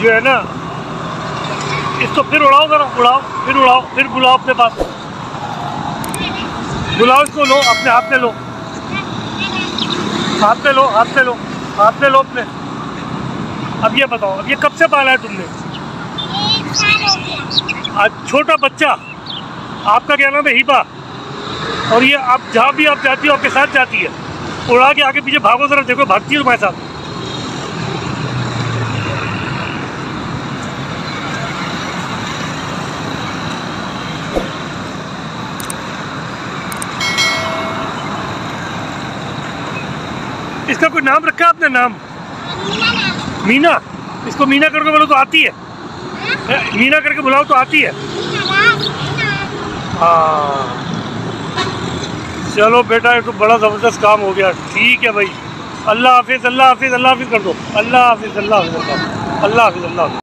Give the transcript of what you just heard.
जो है ना, इसको फिर उड़ाओ जरा, उड़ाओ, फिर उड़ाओ, फिर बुलाओ अपने पास। बुलाओ इसको, लो, अपने हाथ में लो। हाथ में लो, हाथ में लो, हाथ में लो अपने। अब ये बताओ, अब ये कब से पाला है तुमने? आज छोटा बच्चा, आपका क्या नाम है हिबा और ये आप जहाँ भी आप जाती हो, आपके साथ जाती है। उड़ा के आगे पीछे भागो जरा, देखो, भागती है तुम्हारे साथ। इसका कोई नाम रखा है आपने? नाम? मीना। मीना इसको मीना करके बोलो तो आती है। हाँ? मीना करके बुलाओ तो आती है। हाँ। चलो बेटा ये तो बड़ा ज़बरदस्त काम हो गया। ठीक है भाई। अल्लाह हाफिज़ अल्लाह हाफिज़ अल्लाह हाफिज़ कर दो। अल्लाह हाफिज़ अल्लाह हाफिज़ अल्लाह हाफिज़ अल्लाह हाफिज़।